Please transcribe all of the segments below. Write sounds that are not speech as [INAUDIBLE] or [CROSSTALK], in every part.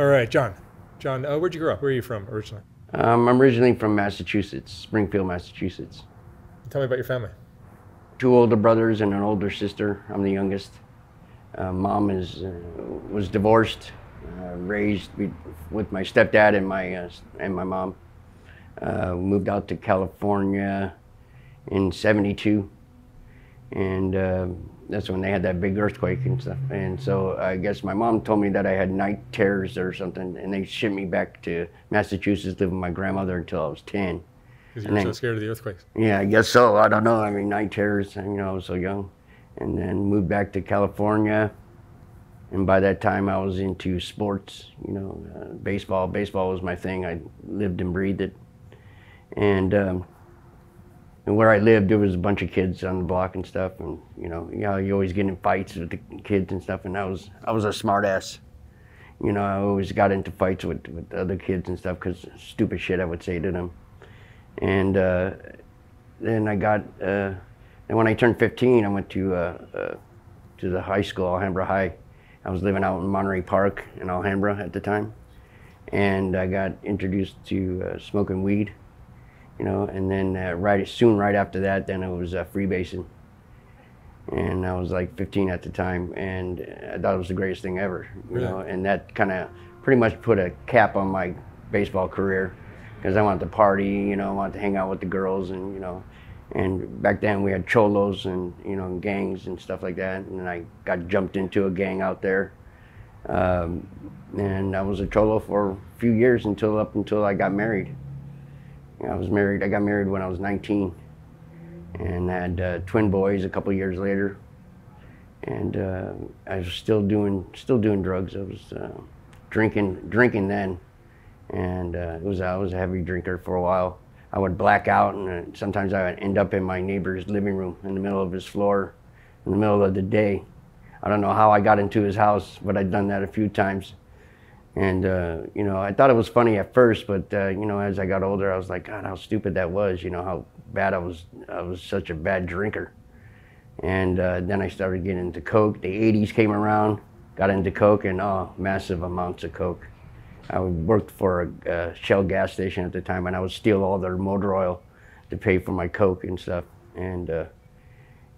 All right, John. John, uh, where'd you grow up? Where are you from originally? Um, I'm originally from Massachusetts, Springfield, Massachusetts. Tell me about your family. Two older brothers and an older sister. I'm the youngest. Uh, mom is uh, was divorced, uh, raised with my stepdad and my uh, and my mom. Uh, moved out to California in '72, and uh, that's when they had that big earthquake and stuff. And so I guess my mom told me that I had night terrors or something, and they shipped me back to Massachusetts, to live with my grandmother until I was 10. Because you were so scared of the earthquakes. Yeah, I guess so. I don't know. I mean, night terrors, you know, I was so young. And then moved back to California. And by that time, I was into sports, you know, uh, baseball. Baseball was my thing. I lived and breathed it. And, um, and where I lived, there was a bunch of kids on the block and stuff. And, you know, you know, you always get in fights with the kids and stuff. And I was, I was a smart ass. You know, I always got into fights with, with other kids and stuff because stupid shit I would say to them. And, uh, then I got, uh, and when I turned 15, I went to uh, uh, to the high school, Alhambra High. I was living out in Monterey Park in Alhambra at the time, and I got introduced to uh, smoking weed, you know. And then uh, right soon, right after that, then it was uh, freebasing, and I was like 15 at the time, and I thought it was the greatest thing ever, you Really? know. And that kind of pretty much put a cap on my baseball career because I wanted to party, you know, I wanted to hang out with the girls, and you know, and back then we had cholos and you know gangs and stuff like that, and I got jumped into a gang out there, um, and I was a cholo for a few years until up until I got married. I was married. I got married when I was 19, and had uh, twin boys a couple years later, and uh, I was still doing still doing drugs. I was uh, drinking drinking then and uh, it was I was a heavy drinker for a while. I would black out, and uh, sometimes I would end up in my neighbor's living room in the middle of his floor, in the middle of the day. I don't know how I got into his house, but I'd done that a few times. And uh, you know, I thought it was funny at first, but uh, you know, as I got older, I was like, God, how stupid that was. You know, how bad I was. I was such a bad drinker. And uh, then I started getting into coke. The '80s came around, got into coke, and oh, massive amounts of coke. I worked for a, uh Shell gas station at the time, and I would steal all their motor oil to pay for my coke and stuff. And uh,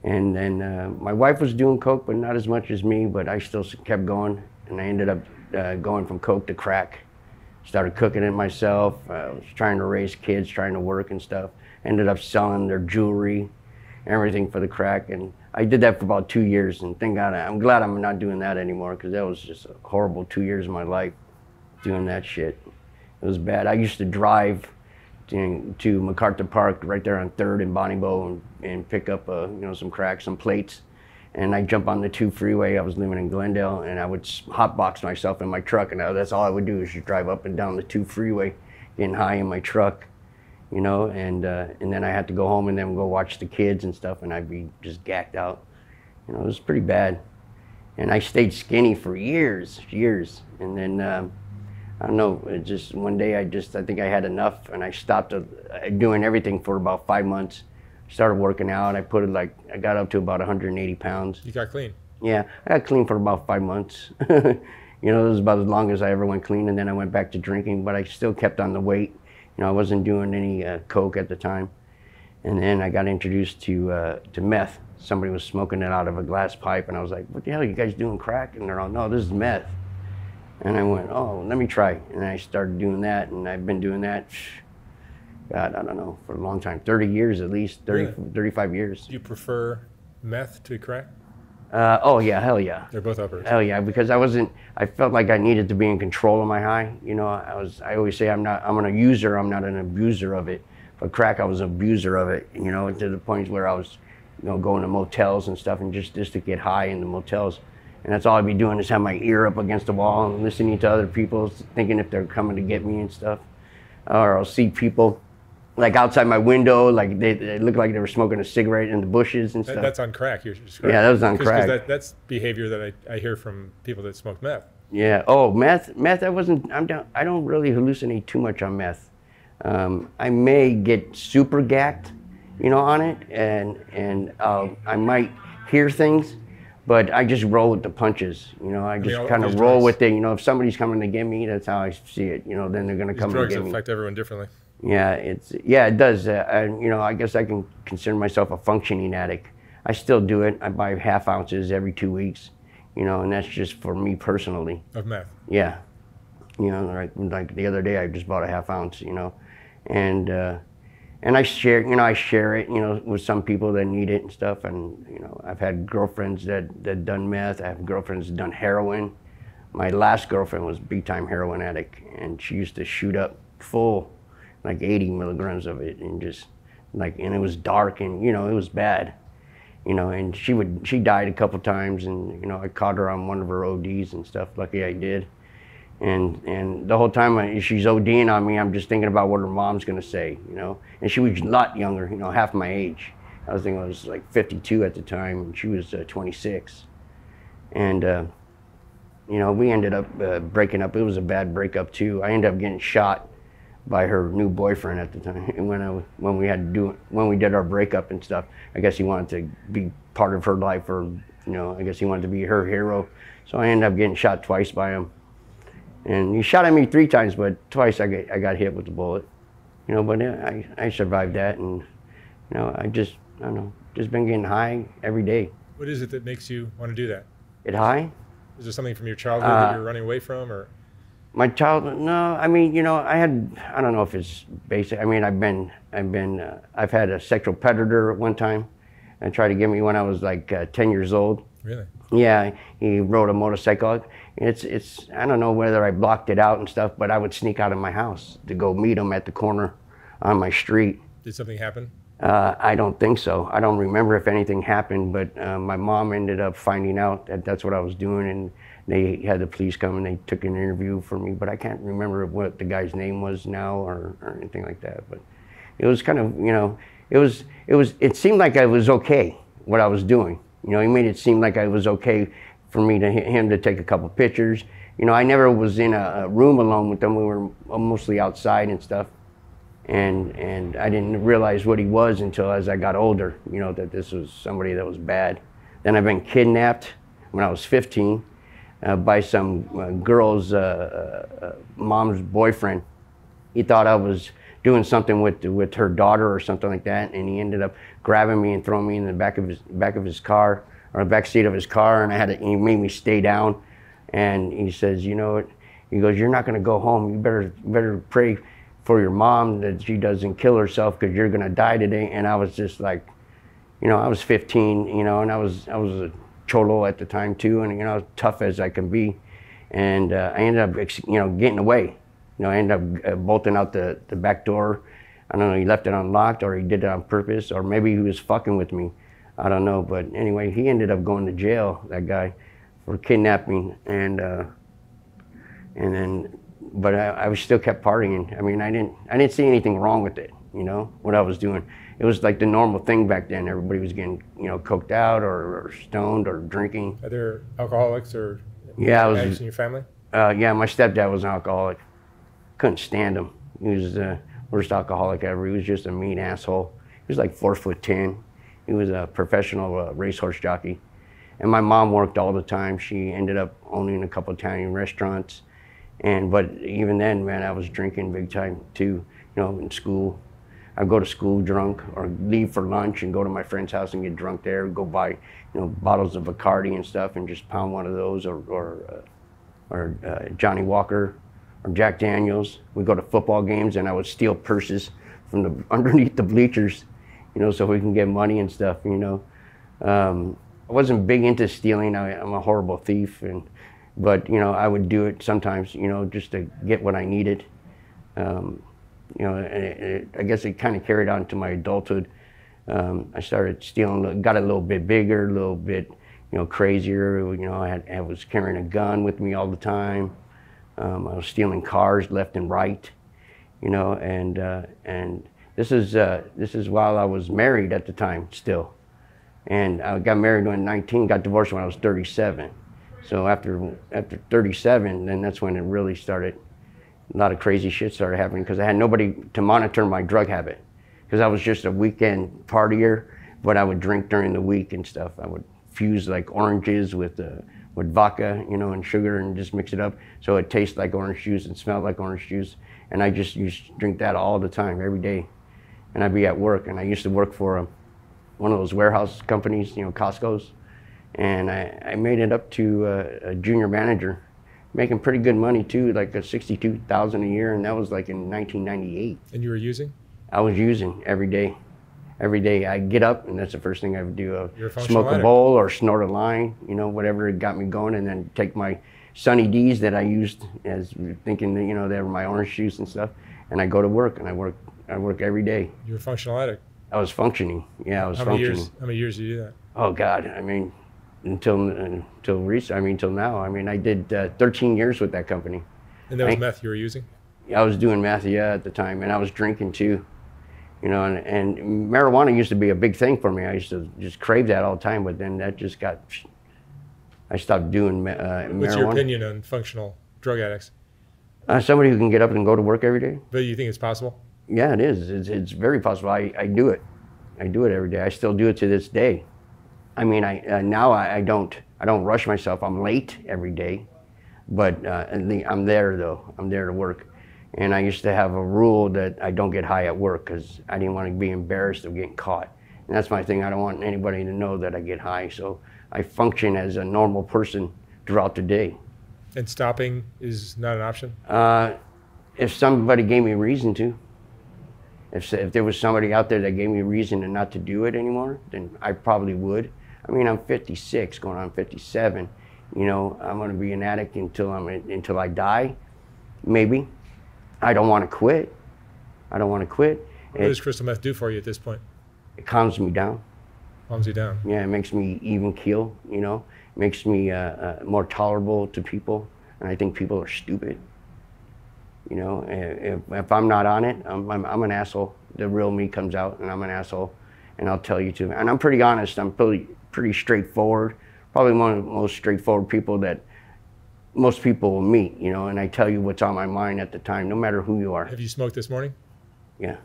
and then uh, my wife was doing coke, but not as much as me. But I still kept going, and I ended up uh, going from coke to crack. Started cooking it myself. I was trying to raise kids, trying to work and stuff. Ended up selling their jewelry, everything for the crack, and I did that for about two years. And thank God, I'm glad I'm not doing that anymore because that was just a horrible two years of my life doing that shit. It was bad. I used to drive to, to MacArthur Park right there on Third and Bonnie Brae and, and pick up uh, you know some crack, some plates, and I jump on the two freeway. I was living in Glendale, and I would hotbox myself in my truck, and I, that's all I would do is just drive up and down the two freeway, getting high in my truck, you know, and uh, and then I had to go home and then go watch the kids and stuff, and I'd be just gacked out. You know, it was pretty bad, and I stayed skinny for years, years, and then. Um, I don't know. It just one day I just I think I had enough and I stopped uh, doing everything for about five months. Started working out. I put it like I got up to about 180 pounds. You got clean. Yeah, I got clean for about five months. [LAUGHS] you know, it was about as long as I ever went clean, and then I went back to drinking. But I still kept on the weight. You know, I wasn't doing any uh, coke at the time, and then I got introduced to uh, to meth. Somebody was smoking it out of a glass pipe, and I was like, "What the hell? Are you guys doing crack?" And they're all, "No, this is meth." And I went, "Oh, let me try." And I started doing that, and I've been doing that. God, I don't know, for a long time, 30 years at least, 30, Really? 35 years. Do you prefer meth to crack? Uh, oh yeah, hell yeah. They're both uppers. Hell yeah, because I wasn't. I felt like I needed to be in control of my high. You know, I was. I always say I'm not. I'm an user. I'm not an abuser of it. But crack, I was an abuser of it. You know, to the point where I was, you know, going to motels and stuff, and just just to get high in the motels, and that's all I'd be doing is have my ear up against the wall and listening to other people, thinking if they're coming to get me and stuff, or I'll see people. Like outside my window, like they, they looked like they were smoking a cigarette in the bushes and That- stuff. that's on crack. You're describing. Yeah, that was on 'Cause- 'cause crack. That, that's behavior that I, I hear from people that smoke meth. Yeah. Oh, meth. Meth. I wasn't. I'm down. I don't really hallucinate too much on meth. Um, I may get super gacked, you know, on it, and and uh, I might hear things, but I just roll with the punches. You know, I just all kind of roll drugs- with it. You know, if somebody's coming to get me, that's how I see it. You know, then they're gonna These come and drugs get me. affect everyone differently. Yeah, it's yeah, it does. Uh, and you know, I guess I can consider myself a functioning addict. I still do it. I buy half ounces every two weeks. You know, and that's just for me personally. Of meth. Yeah, you know, like like the other day, I just bought a half ounce. You know, and uh, and I share, you know, I share it, you know, with some people that need it and stuff. And you know, I've had girlfriends that that done meth. I have girlfriends that done heroin. My last girlfriend was big time heroin addict, and she used to shoot up full, like 80 milligrams of it, and just like, and it was dark, and you know, it was bad. You know, and she would she died a couple times, and you know, I caught her on one of her ODs and stuff. Lucky I did and and the whole time I, she's ODing on me, I'm just thinking about what her mom's gonna say, you know. And she was a lot younger, you know, half my age. I was thinking I was like 52 at the time, and she was uh, 26. And uh, you know, we ended up uh, breaking up. It was a bad breakup too. I ended up getting shot by her new boyfriend at the time. [LAUGHS] And when I when we had to do when we did our breakup and stuff, I guess he wanted to be part of her life, or you know, I guess he wanted to be her hero. So I ended up getting shot twice by him and he shot at me three times, but twice I got, I got hit with the bullet. You know, but I, I survived that, and you know, I just I don't know, just been getting high every day. What is it that makes you want to do that? It high? Is there something from your childhood that Uh, you're running away from, or My childhood? No, I mean, you know, I had I don't know if it's basic. I mean, I've been I've been uh, I've had a sexual predator at one time, and tried to get me when I was like uh, 10 years old. really? Yeah, he rode a motorcycle. It's it's I don't know whether I blocked it out and stuff, but I would sneak out of my house to go meet him at the corner on my street. Did something happen? Uh, I don't think so. I don't remember if anything happened, but uh, my mom ended up finding out that that's what I was doing, and they had the police come and they took an interview for me. But I can't remember what the guy's name was now or, or anything like that. But it was kind of you know it was it was it seemed like I was okay what I was doing. You know, he made it seem like I was okay for me to him to take a couple pictures. You know, I never was in a, a room alone with them. We were mostly outside and stuff and and I didn't realize what he was until as I got older. You know that this was somebody that was bad. Then I've been kidnapped when I was 15 uh, by some uh, girl's uh, mom's boyfriend. He thought I was doing something with with her daughter or something like that, and he ended up grabbing me and throwing me in the back of his back of his car or the back seat of his car, and I had to, he made me stay down. And he says, you know what? He goes, you're not going to go home. You better better pray for your mom that she doesn't kill herself because you're going to die today. And I was just like, you know, I was 15, you know, and I was I was a cholo at the time too, and you know, tough as I can be. And uh, I ended up, you know, getting away. You know, I ended up uh, bolting out the, the back door. I don't know, he left it unlocked or he did it on purpose, or maybe he was fucking with me. I don't know. But anyway, he ended up going to jail, that guy, for kidnapping. And, uh, and then, but I, I was still kept partying. I mean, I didn't, I didn't see anything wrong with it, you know, what I was doing. It was like the normal thing back then. Everybody was getting, you know, coked out or, or stoned or drinking. Are there alcoholics or Yeah, I was- addicts in your family? Uh, yeah, my stepdad was an alcoholic. Couldn't stand him. He was the worst alcoholic ever. He was just a mean asshole. He was like four foot ten. He was a professional uh, racehorse jockey. And my mom worked all the time. She ended up owning a couple Italian restaurants. And but even then, man, I was drinking big time too. You know, in school, I'd go to school drunk or leave for lunch and go to my friend's house and get drunk there. Go buy, you know, bottles of Bacardi and stuff and just pound one of those or or, uh, or uh, Johnnie Walker or Jack Daniels. We go to football games and I would steal purses from the [LAUGHS] underneath the bleachers, you know, so we can get money and stuff. You know, um, I wasn't big into stealing. I, I'm a horrible thief, and but you know I would do it sometimes, you know, just to get what I needed. Um, you know, and it, it, I guess it kind of carried on to my adulthood. Um, I started stealing, got a little bit bigger, a little bit, you know, crazier. You know, I, had, I was carrying a gun with me all the time. Um, I was stealing cars left and right, you know, and uh, and this is uh, this is while I was married at the time still, and I got married when 19, got divorced when I was 37. So after after 37, then that's when it really started. A lot of crazy shit started happening because I had nobody to monitor my drug habit, because I was just a weekend partier, but I would drink during the week and stuff. I would fuse like oranges with uh, with vodka, you know, and sugar, and just mix it up so it tastes like orange juice and smelled like orange juice. And I just used to drink that all the time, every day. And I'd be at work, and I used to work for um, one of those warehouse companies, you know, Costco's, and I, I made it up to uh, a junior manager, making pretty good money too, like a sixty-two thousand a year, and that was like in 1998. And you were using? I was using every day. Every day I get up and that's the first thing I would do. Uh, a smoke a bowl or snort a line, you know, whatever it got me going, and then take my Sunny D's that I used as thinking that you know they were my orange juice and stuff, and I go to work and I work I work every day. You were a functional addict. I was functioning. Yeah, I was How many functioning. years? How many years did you do that? Oh God, I mean, until until recent. I mean, till now. I mean, I did uh, 13 years with that company. And that was I- meth you were using. I was doing meth, yeah, at the time, and I was drinking too. You know, and, and marijuana used to be a big thing for me. I used to just crave that all the time, but then that just got. I stopped doing uh, What's your opinion on functional drug addicts? Uh, somebody who can get up and go to work every day. But you think it's possible? Yeah, it is. It's, it's very possible. I, I do it. I do it every day. I still do it to this day. I mean, I uh, now I, I don't I don't rush myself. I'm late every day, but uh, I'm there though. I'm there to work. And I used to have a rule that I don't get high at work because I didn't want to be embarrassed of getting caught. And that's my thing. I don't want anybody to know that I get high. So I function as a normal person throughout the day. And stopping is not an option. Uh, if somebody gave me a reason to, if, if there was somebody out there that gave me a reason to not to do it anymore, then I probably would. I mean, I'm 56, going on 57. You know, I'm going to be an addict until I'm until I die, maybe. I don't want to quit. I don't want to quit. What It, does crystal meth do for you at this point? it calms me down. Calms you down. Yeah, it makes me even keel, you know, it makes me uh, uh, more tolerable to people. And I think people are stupid. You know, if, if I'm not on it, I'm, I'm, I'm an asshole. The real me comes out and I'm an asshole. And I'll tell you to. And I'm pretty honest. I'm pretty, pretty straightforward. Probably one of the most straightforward people that most people will meet, you know, and I tell you what's on my mind at the time, no matter who you are. Have you smoked this morning? Yeah.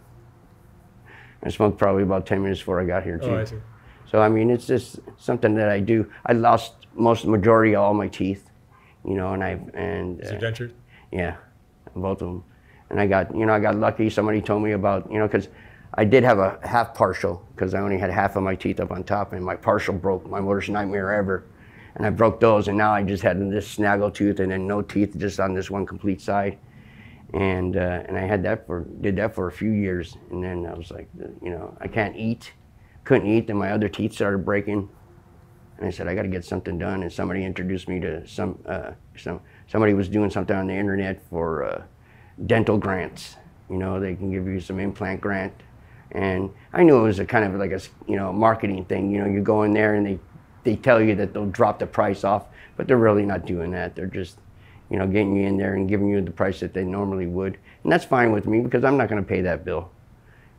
I smoked probably about 10 minutes before I got here, too. Oh, I see. So I mean, it's just something that I do. I lost most majority of all my teeth, you know, and I and Is uh, yeah, both of them. And I got you know I got lucky. Somebody told me about you know because I did have a half partial because I only had half of my teeth up on top, and my partial broke. My worst nightmare ever. And I broke those, and now I just had this snaggle tooth and then no teeth just on this one complete side. And uh, and I had that for did that for a few years, and then I was like, you know, I can't eat, couldn't eat, and my other teeth started breaking. And I said, I got to get something done. And somebody introduced me to some, uh, some somebody was doing something on the internet for uh, dental grants. You know, they can give you some implant grant. And I knew it was a kind of like a you know, marketing thing. You know, you go in there and they, they tell you that they'll drop the price off, but they're really not doing that. They're just, you know, getting you in there and giving you the price that they normally would. And that's fine with me because I'm not going to pay that bill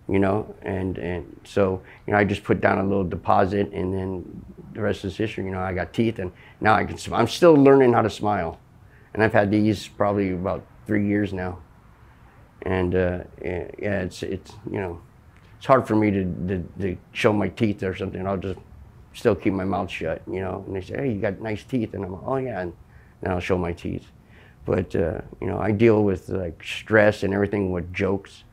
you know and and so you know i just put down a little deposit and then the rest is history you know i got teeth and now i can i'm still learning how to smile and i've had these probably about three years now and uh, yeah, it's it's you know it's hard for me to, to, to show my teeth or something i'll just still keep my mouth shut you know and they say hey you got nice teeth and i'm like oh yeah and then i'll show my teeth but uh, you know i deal with like stress and everything with jokes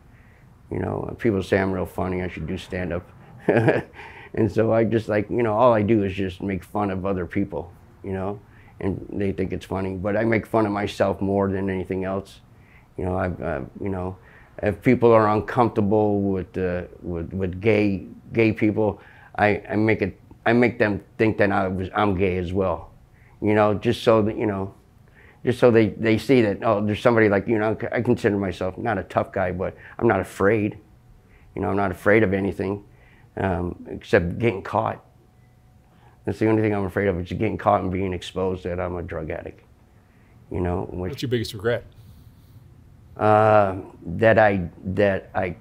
you know, people say I'm real funny. I should do stand up. [LAUGHS] and so I just like, you know, all I do is just make fun of other people, you know, and they think it's funny. But I make fun of myself more than anything else. You know, I've, uh, you know, if people are uncomfortable with, uh, with, with gay, gay people, I, I make it, I make them think that I was, I'm gay as well. You know, just so that, you know, just so they, they see that oh there's somebody like you know I consider myself not a tough guy but I'm not afraid you know I'm not afraid of anything um, except getting caught that's the only thing I'm afraid of is getting caught and being exposed that I'm a drug addict you know which What's your biggest regret? Uh, that I that I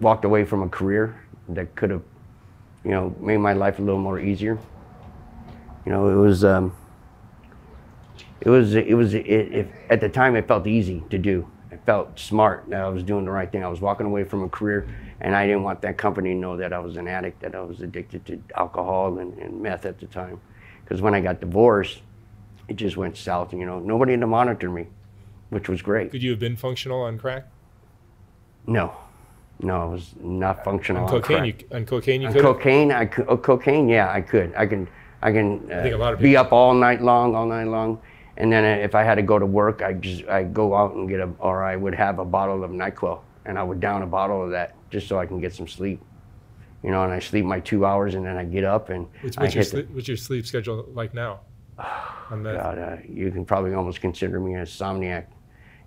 walked away from a career that could have, you know, made my life a little more easier. You know, it was um, it was it was it, it, at the time it felt easy to do. It felt smart that I was doing the right thing. I was walking away from a career, and I didn't want that company to know that I was an addict, that I was addicted to alcohol and, and meth at the time. Because when I got divorced, it just went south. You know, nobody to monitor me, which was great. Could you have been functional on crack? No, no, I was not functional. On on cocaine, crack. you, on cocaine, you On could. cocaine, I could. Oh, cocaine, yeah, I could. I can. I can uh, think a lot of be up all night long, all night long, and then if I had to go to work, I just I go out and get a, or I would have a bottle of Nyquil, and I would down a bottle of that just so I can get some sleep. You know, and I sleep my two hours, and then I get up and What's, I what's your hit the- sleep, what's your sleep schedule like now? [SIGHS] That, God, uh, you can probably almost consider me a insomniac.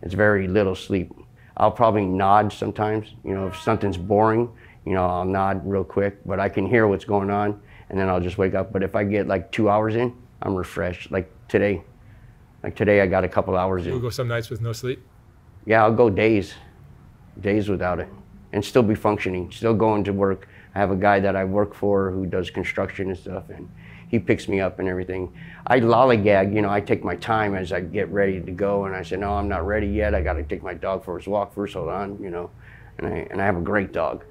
It's very little sleep. I'll probably nod sometimes. You know, if something's boring, you know, I'll nod real quick, but I can hear what's going on, and then I'll just wake up. But if I get like two hours in, I'm refreshed. Like today, like today, I got a couple hours you'll in. go some nights with no sleep. Yeah, I'll go days, days without it, and still be functioning, still going to work. I have a guy that I work for who does construction and stuff, and he picks me up and everything. I lollygag, you know, I take my time as I get ready to go, and I say, no, I'm not ready yet. I got to take my dog for his walk first. Hold on, you know, and I and I have a great dog,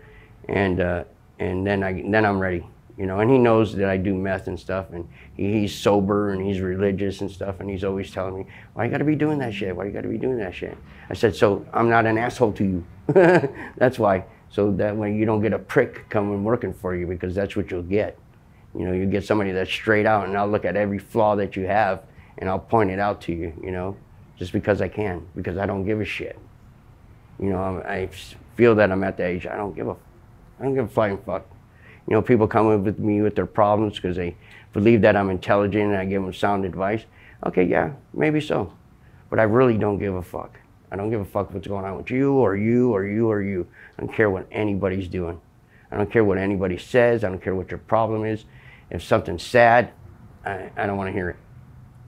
and uh, and then I then I'm ready, you know. And he knows that I do meth and stuff, and he, he's sober and he's religious and stuff, and he's always telling me, why you got to be doing that shit? Why you got to be doing that shit? I said, so I'm not an asshole to you. [LAUGHS] that's why. So that way you don't get a prick coming working for you because that's what you'll get. You know, you get somebody that's straight out and I'll look at every flaw that you have and I'll point it out to you, you know, just because I can, because I don't give a shit. You know, I'm- I feel that I'm at the age, I don't give a, I don't give a flying fuck. You know, people come up with me with their problems because they believe that I'm intelligent and I give them sound advice. Okay, yeah, maybe so. But I really don't give a fuck. I don't give a fuck what's going on with you or you or you or you. I don't care what anybody's doing. I don't care what anybody says. I don't care what your problem is. If something's sad, I, I don't want to hear it.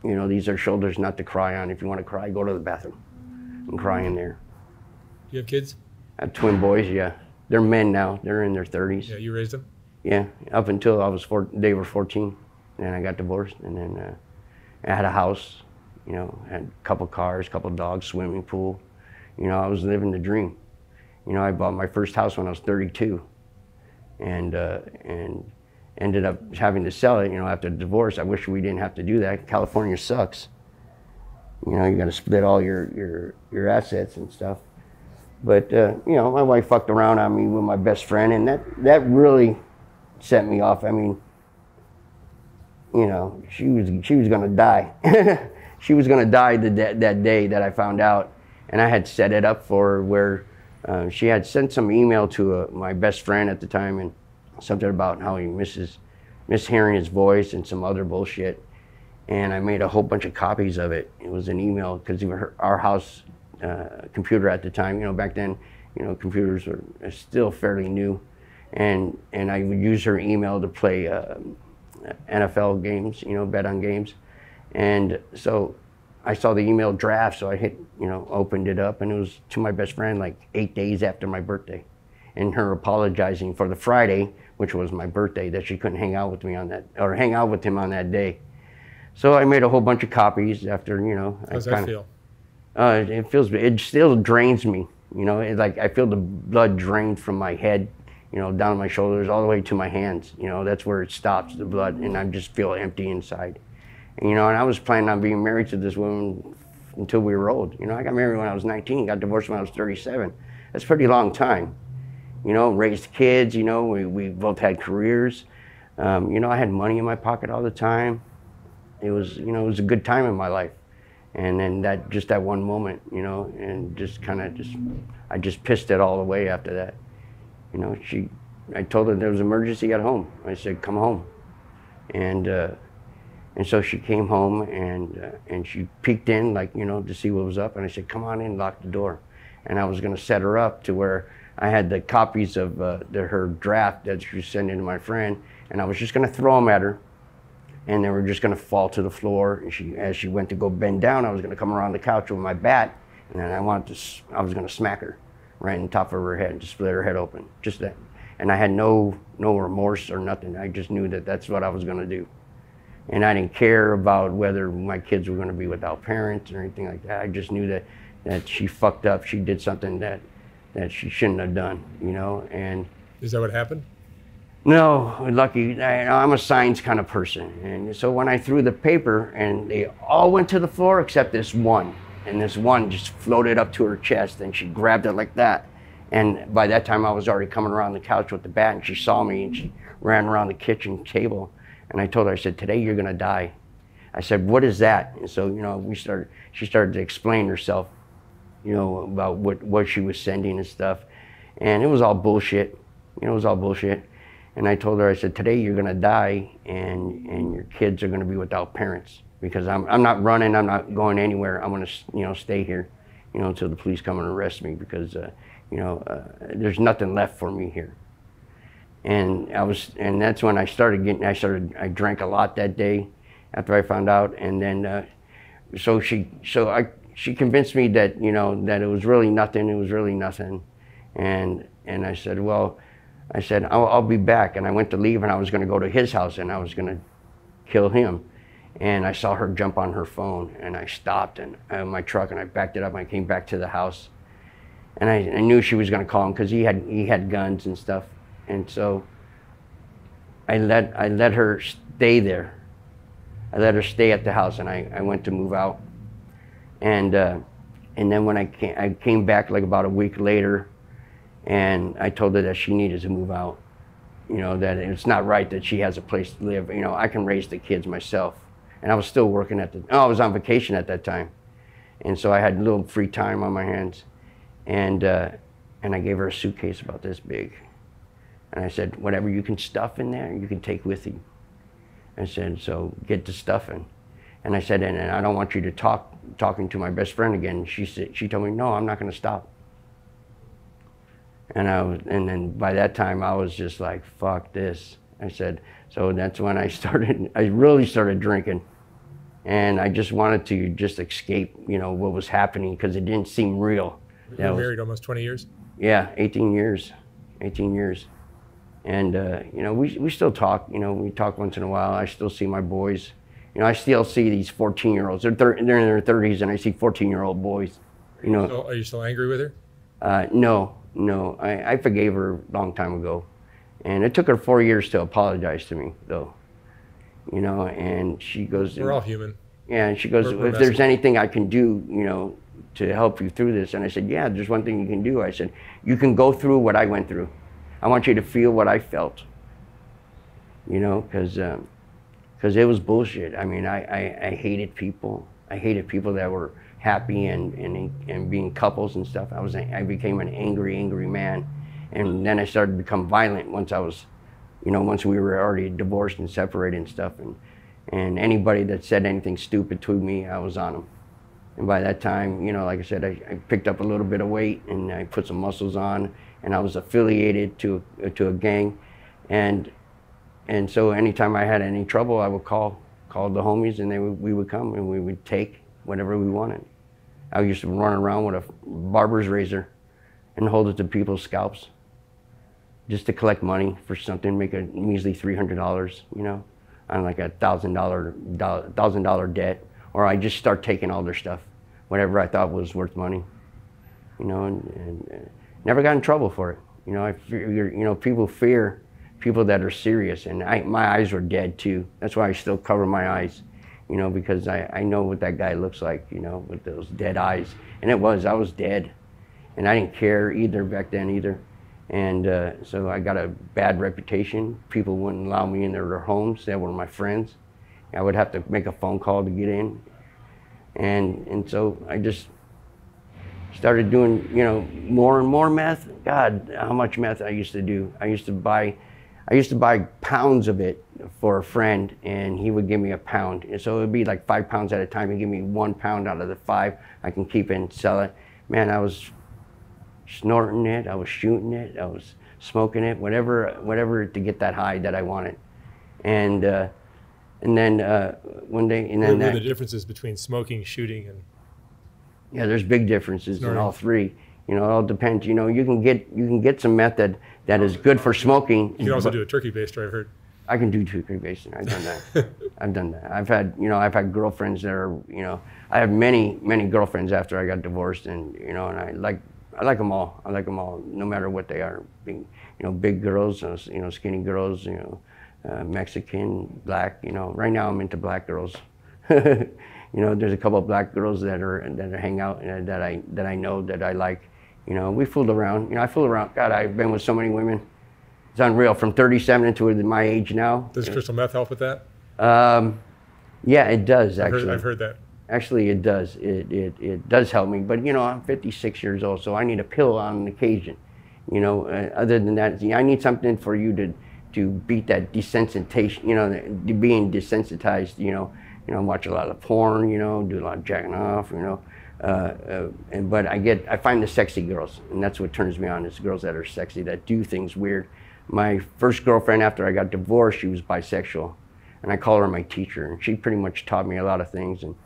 You know, these are shoulders not to cry on. If you want to cry, go to the bathroom and cry in there. You have kids? I have twin boys, yeah. They're men now. They're in their 30s. Yeah, you raised them. Yeah, up until I was four, they were 14, and then I got divorced, and then uh, I had a house, you know, had a couple cars, couple dogs, swimming pool. You know, I was living the dream. You know, I bought my first house when I was 32, and uh, and ended up having to sell it. You know, after divorce, I wish we didn't have to do that. California sucks. You know, you got to split all your your your assets and stuff. But uh, you know, my wife fucked around on me with my best friend, and that that really set me off. I mean, you know, she was she was gonna die. [LAUGHS] she was gonna die the, that that day that I found out, and I had set it up for her where uh, she had sent some email to uh, my best friend at the time, and something about how he misses mishearing his voice and some other bullshit. And I made a whole bunch of copies of it. It was an email because our house uh, computer at the time, you know, back then, you know, computers were still fairly new and and I would use her email to play uh, NFL games, you know, bet on games, and so I saw the email draft, so I hit, you know, opened it up, and it was to my best friend like eight days after my birthday, and her apologizing for the Friday, which was my birthday, that she couldn't hang out with me on that or hang out with him on that day. So I made a whole bunch of copies after, you know, How does I that kinda- feel? uh, it feels it still drains me. You know, it's like I feel the blood drain from my head, you know, down my shoulders all the way to my hands. You know, that's where it stops the blood, and I just feel empty inside. And, you know, and I was planning on being married to this woman until we were old. You know, I got married when I was 19, got divorced when I was 37. That's a pretty long time. You know, raised kids. You know, we we both had careers. Um, you know, I had money in my pocket all the time. It was, you know, it was a good time in my life and then that just that one moment you know and just kind of just i just pissed it all away after that you know she i told her there was an emergency at home i said come home and uh, and so she came home and uh, and she peeked in like you know to see what was up and i said come on in lock the door and i was going to set her up to where i had the copies of uh, the, her draft that she was sending to my friend and i was just going to throw them at her and they were just going to fall to the floor. And she, as she went to go bend down, I was going to come around the couch with my bat, and then I wanted to, I was going to smack her right the top of her head, just split her head open, just that. And I had no, no remorse or nothing. I just knew that that's what I was going to do, and I didn't care about whether my kids were going to be without parents or anything like that. I just knew that, that she fucked up. She did something that, that she shouldn't have done, you know, and. Is that what happened? No, lucky. I, I'm a science kind of person, and so when I threw the paper, and they all went to the floor except this one, and this one just floated up to her chest, and she grabbed it like that. And by that time, I was already coming around the couch with the bat, and she saw me, and she ran around the kitchen table, and I told her, I said, "Today you're gonna die." I said, "What is that?" And so you know, we started. She started to explain herself, you know, about what what she was sending and stuff, and it was all bullshit. You know, it was all bullshit. And I told her, I said, today you're gonna die and, and your kids are gonna be without parents because I'm, I'm not running, I'm not going anywhere. I'm gonna, you know, stay here, you know, until the police come and arrest me because, uh, you know, uh, there's nothing left for me here. And I was, and that's when I started getting, I started, I drank a lot that day after I found out. And then, uh, so she, so I, she convinced me that, you know, that it was really nothing, it was really nothing. And, and I said, well, I said, I'll, I'll, be back. And I went to leave and I was going to go to his house and I was going to kill him. And I saw her jump on her phone and I stopped and uh, my truck and I backed it up and I came back to the house. And I, I knew she was going to call him because he had, he had guns and stuff. And so I let, I let her stay there. I let her stay at the house and I, I went to move out. And, uh, and then when I came, I came back like about a week later, and I told her that she needed to move out. You know, that it's not right that she has a place to live. You know, I can raise the kids myself. And I was still working at the, oh, I was on vacation at that time. And so I had a little free time on my hands. And, uh, and I gave her a suitcase about this big. And I said, whatever you can stuff in there, you can take with you. I said, so get the stuff in. And I said, and, and I don't want you to talk talking to my best friend again. She said, she told me, no, I'm not going to stop. And I was, and then by that time I was just like, fuck this. I said, so that's when I [LAUGHS] started, I really started drinking. And I just wanted to just escape, you know, what was happening because it didn't seem real. You were married almost 20 years? Yeah, 18 years, 18 years. And, uh, you know, we, we still talk, you know, we talk once in a while. I still see my boys. You know, I still see these 14 year olds. They're, they're in their 30s and I see 14 year old boys, you know. So are you still angry with her? Uh, no, no, I, I forgave her a long time ago. And it took her four years to apologize to me, though. You know, and she goes, We're all human. Yeah, and she goes, We're- we're if there's anything I can do, you know, to help you through this. And I said, yeah, there's one thing you can do. I said, you can go through what I went through. I want you to feel what I felt. You know, because because it was bullshit. I mean, I, I, I hated people. I hated people that were happy and, and, and being couples and stuff. I was I became an angry, angry man. And then I started to become violent once I was, you know, once we were already divorced and separated and stuff. And, and anybody that said anything stupid to me, I was on them. And by that time, you know, like I said, I, I picked up a little bit of weight and I put some muscles on, and I was affiliated to to a gang, and and so anytime I had any trouble, I would call call the homies, and they would, we would come and we would take whatever we wanted. I used to run around with a barber's razor and hold it to people's scalps, just to collect money for something, make a measly three hundred dollars, you know, on like a thousand dollar thousand dollar debt, or I just start taking all their stuff, whatever I thought was worth money, you know, and, and never got in trouble for it. You know, I fear, you know, people fear people that are serious, and I, my eyes were dead too. That's why I still cover my eyes, you know, because I, I know what that guy looks like, you know, with those dead eyes. And it was, I was dead, and I didn't care either back then either. And uh, so I got a bad reputation. People wouldn't allow me in their, homes. They were my friends. I would have to make a phone call to get in. And, and so I just started doing, you know, more and more meth. God, how much meth I used to do. I used to buy, I used to buy pounds of it for a friend, and he would give me a pound. And so it would be like five pounds at a time. He'd give me one pound out of the five. I can keep it and sell it. Man, I was snorting it. I was shooting it. I was smoking it. Whatever, whatever to get that high that I wanted. And uh, and then uh, one day, and then what that, the differences between smoking, shooting, and Yeah, there's big differences in all three. You know, it all depends. You know, you can get you can get some method that is good for smoking. you can also do a turkey baster, I've heard. I can do turkey basting. I've done that. [LAUGHS] I've done that. I've had you know I've had girlfriends that are you know I have many many girlfriends after I got divorced and you know and I like I like them all. I like them all, no matter what they are. Being, you know, big girls, uh, you know, skinny girls, you know, uh, Mexican, black. You know, right now I'm into black girls. [LAUGHS] you know, there's a couple of black girls that are that are hang out uh, that I that I know that I like. You know, we fooled around. You know, I fooled around. God, I've been with so many women. It's unreal. From 37 into my age now. Does crystal meth help with that? Um, yeah, it does I've actually. heard, I've heard that. Actually, it does. It, it, it does help me. But, you know, I'm 56 years old, so I need a pill on occasion. You know, uh, other than that, I need something for you to, to beat that desensitization, you know, the, being desensitized, you know. You know, watch a lot of porn, you know, do a lot of jacking off, you know. Uh, uh, and, but I get, I find the sexy girls, and that's what turns me on, is girls that are sexy, that do things weird. My first girlfriend after I got divorced, she was bisexual. And I call her my teacher, and she pretty much taught me a lot of things. And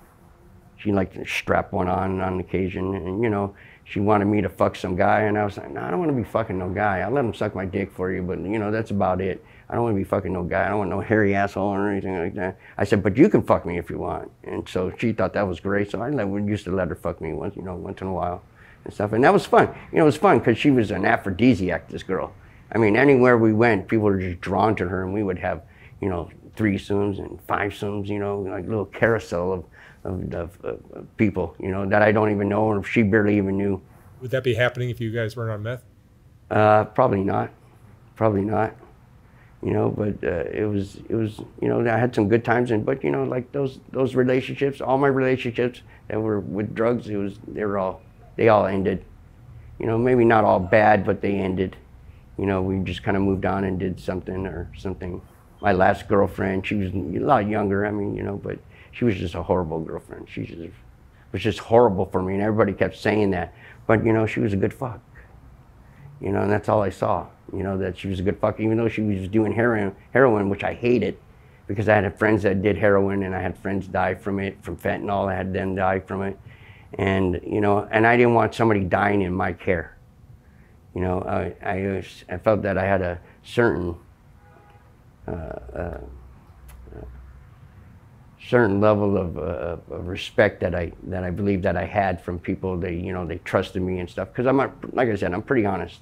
she liked to strap one on on occasion, and you know, she wanted me to fuck some guy, and I was like, no, I don't want to be fucking no guy. I'll let him suck my dick for you, but you know, that's about it. I don't want to be fucking no guy. I don't want no hairy asshole or anything like that. I said, but you can fuck me if you want. And so she thought that was great. So I let, used to let her fuck me once, you know, once in a while and stuff. And that was fun. You know, it was fun because she was an aphrodisiac, this girl. I mean, anywhere we went, people were just drawn to her, and we would have, you know, threesomes and fivesomes, you know, like little carousel of of, of, of, people, you know, that I don't even know, or she barely even knew. Would that be happening if you guys weren't on meth? Uh, probably not. Probably not. You know, but uh, it was it was you know I had some good times and but you know like those those relationships, all my relationships that were with drugs, it was they were all they all ended. You know, maybe not all bad, but they ended. You know, we just kind of moved on and did something or something. My last girlfriend, she was a lot younger. I mean, you know, but she was just a horrible girlfriend. She just was just horrible for me, and everybody kept saying that. But you know, she was a good fuck. You know, and that's all I saw. You know, that she was a good fuck, even though she was doing heroin, heroin, which I hated, because I had friends that did heroin, and I had friends die from it, from fentanyl. I had them die from it, and you know, and I didn't want somebody dying in my care. You know, I I, I felt that I had a certain uh, uh, certain level of, uh, of, respect that I that I believe that I had from people. They you know they trusted me and stuff because I'm a, like I said I'm pretty honest,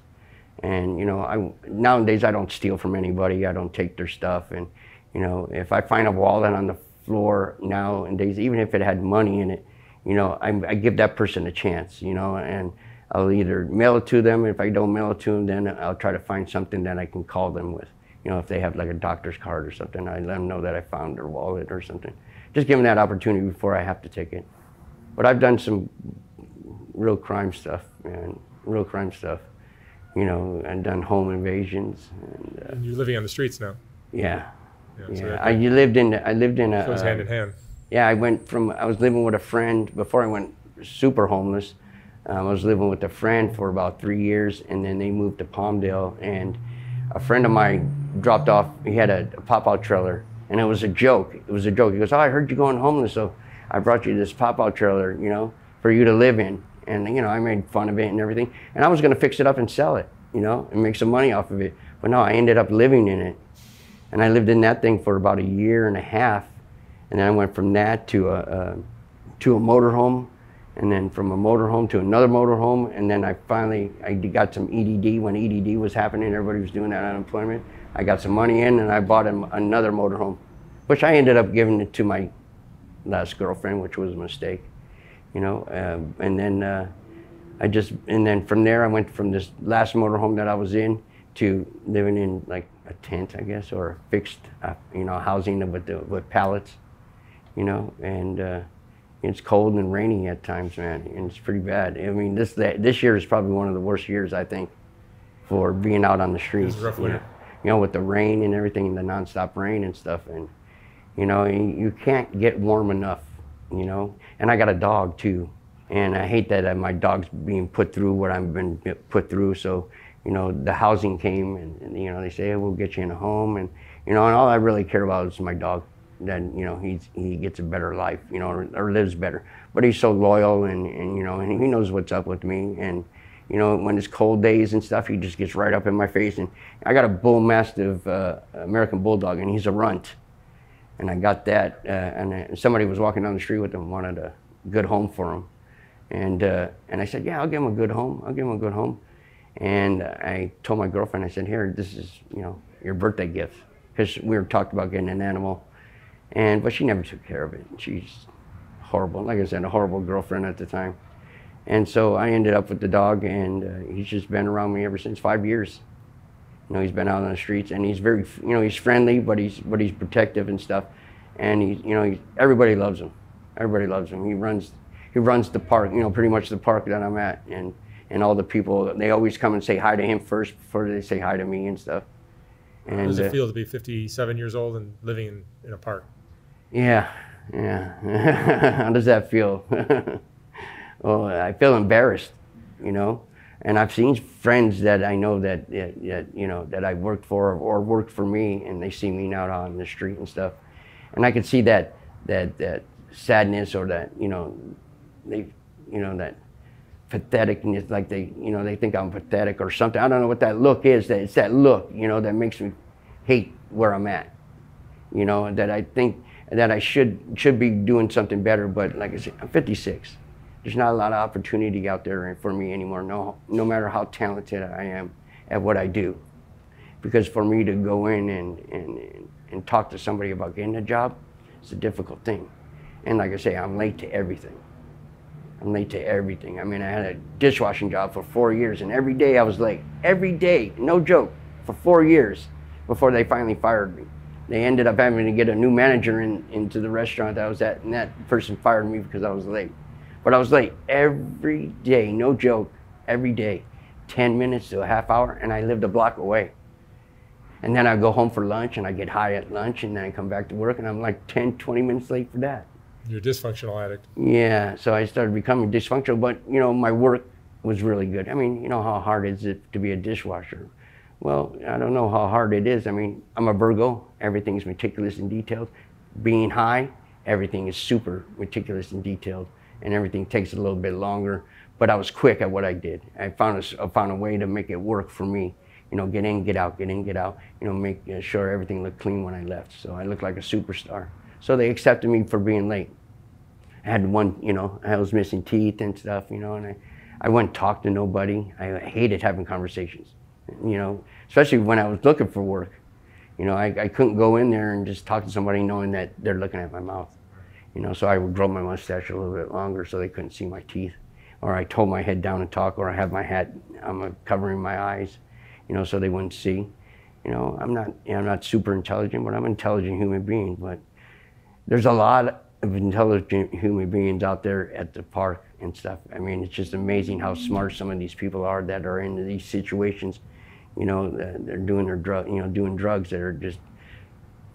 and you know I nowadays I don't steal from anybody. I don't take their stuff, and you know if I find a wallet on the floor nowadays, even if it had money in it, you know I, I give that person a chance. You know and. I'll either mail it to them. If I don't mail it to them, then I'll try to find something that I can call them with. You know, if they have like a doctor's card or something, I let them know that I found their wallet or something just give them that opportunity before I have to take it. But I've done some real crime stuff, man, real crime stuff. You know, and done home invasions. And, uh, and you're living on the streets now. Yeah. Yeah. Yeah, So I you lived in I lived in a goes uh, hand in hand. yeah I went from I was living with a friend before I went super homeless. Um, I was living with a friend for about three years, and then they moved to Palmdale. And a friend of mine dropped off. He had a, a pop-out trailer, and it was a joke. It was a joke. He goes, "Oh, I heard you going homeless, so I brought you this pop-out trailer, you know, for you to live in." And you know, I made fun of it and everything. And I was gonna fix it up and sell it, you know, and make some money off of it. But no, I ended up living in it, and I lived in that thing for about a year and a half. And then I went from that to a, a to a motorhome, and then from a motorhome to another motorhome, and then I finally I got some EDD when EDD was happening. Everybody was doing that unemployment. I got some money in, and I bought him another motorhome, which I ended up giving it to my last girlfriend, which was a mistake, you know. Um, and then uh, I just and then from there I went from this last motorhome that I was in to living in like a tent, I guess, or fixed, uh, you know, housing with the, with pallets, you know, and. Uh, it's cold and rainy at times, man, and it's pretty bad. I mean, this this year is probably one of the worst years I think for being out on the streets. It's a rough you know. You know, with the rain and everything, and the nonstop rain and stuff, and you know, you you can't get warm enough. You know, and I got a dog too, and I hate that my dog's being put through what I've been put through. So, you know, the housing came, and, and you know, they say hey, we'll get you in a home, and you know, and all I really care about is my dog then you know he's he gets a better life you know or, or, lives better. But he's so loyal and, and you know and he knows what's up with me. And you know when it's cold days and stuff he just gets right up in my face. And i got a bull mastiff uh, american bulldog and he's a runt and i got that uh, and uh, somebody was walking down the street with them, wanted a good home for them, And, uh, and I said, yeah, I'll give him a good home. I'll give him a good home. And I told my girlfriend, I said, here, this is, you know, your birthday gift. Because we were talked about getting an animal. And, but she never took care of it. She's horrible. Like I said, a horrible girlfriend at the time. And so I ended up with the dog, and uh, he's just been around me ever since five years. You know, he's been out on the streets, and he's very, you know, he's friendly, but he's, but he's protective and stuff. And he, you know, he, everybody loves him. Everybody loves him. He runs, he runs the park, you know, pretty much the park that I'm at, and and all the people, they always come and say hi to him first before they say hi to me and stuff. How does it uh, feel to be 57 years old and living in, in a park? Yeah, yeah. [LAUGHS] How does that feel? [LAUGHS] well, I feel embarrassed, you know. And I've seen friends that I know that, that, you know that I worked for or worked for me, and they see me out on the street and stuff, and I could see that that that sadness or that you know they you know that patheticness, like they you know they think I'm pathetic or something. I don't know what that look is. That it's that look, you know, that makes me hate where I'm at you know, that I think that I should should be doing something better. But like I said, I'm 56. There's not a lot of opportunity out there for me anymore. No, no matter how talented I am at what I do, because for me to go in and and and talk to somebody about getting a job, it's a difficult thing. And like I say, I'm late to everything. I'm late to everything. I mean, I had a dishwashing job for four years, and every day I was late. Every day, no joke, for four years before they finally fired me. They ended up having to get a new manager in, into the restaurant that I was at, and that person fired me because I was late. But I was late every day, no joke, every day, 10 minutes to a half hour, and I lived a block away. And then I go home for lunch, and I get high at lunch, and then I come back to work, and I'm like 10, 20 minutes late for that. You're a dysfunctional addict. Yeah, so I started becoming dysfunctional, but you know, my work was really good. I mean, you know how hard is it to be a dishwasher? Well, I don't know how hard it is. I mean, I'm a Virgo, everything's meticulous and detailed. Being high, everything is super meticulous and detailed, and everything takes a little bit longer. But I was quick at what I did. I found a, I found a way to make it work for me. You know, get in, get out, get in, get out. You know, make uh, sure everything looked clean when I left. So I looked like a superstar. So they accepted me for being late. I had one, you know, I was missing teeth and stuff, you know, and I, I wouldn't talk to nobody. I hated having conversations, you know, especially when I was looking for work. You know, I, I couldn't go in there and just talk to somebody knowing that they're looking at my mouth. You know, so I would grow my mustache a little bit longer so they couldn't see my teeth. Or I hold my head down and talk, or I have my hat, I'm covering my eyes, you know, so they wouldn't see. You know, I'm not, you know, I'm not super intelligent, but I'm an intelligent human being. But there's a lot of intelligent human beings out there at the park and stuff. I mean, it's just amazing how smart some of these people are that are in these situations. You know, they're doing their drug, you know, doing drugs that are just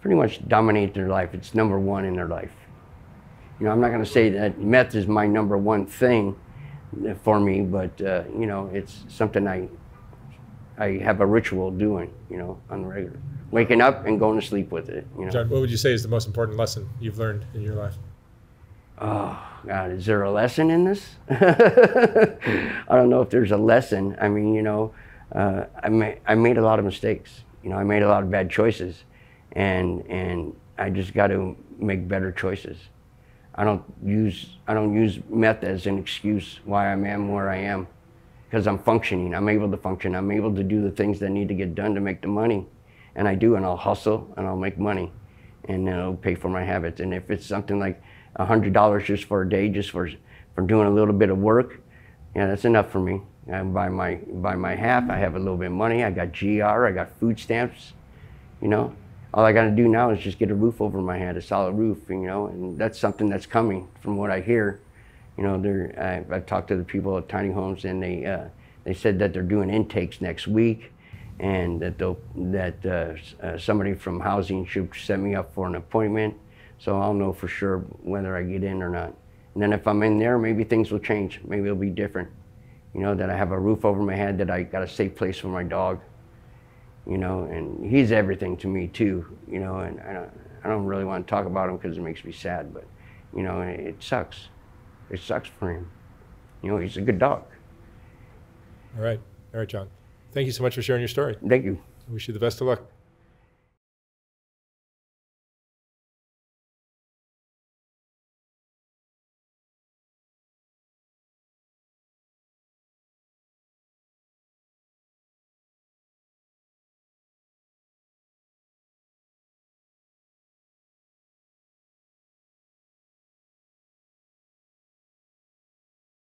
pretty much dominate their life. It's number one in their life. You know, I'm not going to say that meth is my number one thing for me, but uh, you know, it's something I I have a ritual doing. You know, on the regular, waking up and going to sleep with it. You know. John, what would you say is the most important lesson you've learned in your life? Oh God, is there a lesson in this? [LAUGHS] I don't know if there's a lesson. I mean, you know, uh, I made I made a lot of mistakes. You know, I made a lot of bad choices, and and I just got to make better choices. I don't use I don't use meth as an excuse why I am where I am, because I'm functioning. I'm able to function. I'm able to do the things that need to get done to make the money, and I do. And I'll hustle and I'll make money, and it'll pay for my habits. And if it's something like a hundred dollars just for a day, just for for doing a little bit of work, yeah, that's enough for me. I buy my buy my half. I have a little bit of money. I got GR. I got food stamps. You know, all I got to do now is just get a roof over my head, a solid roof. You know, and that's something that's coming from what I hear. You know, they're, I, I've talked to the people at tiny homes, and they uh, they said that they're doing intakes next week, and that they'll that uh, uh, somebody from housing should set me up for an appointment, so I'll know for sure whether I get in or not. And then if I'm in there, maybe things will change. Maybe it'll be different. You know, that I have a roof over my head, that I got a safe place for my dog. You know, and he's everything to me too. You know, and I don't, I don't really want to talk about him because it makes me sad, but you know, it, it sucks. It sucks for him. You know, he's a good dog. All right. All right, John. Thank you so much for sharing your story. Thank you. I wish you the best of luck.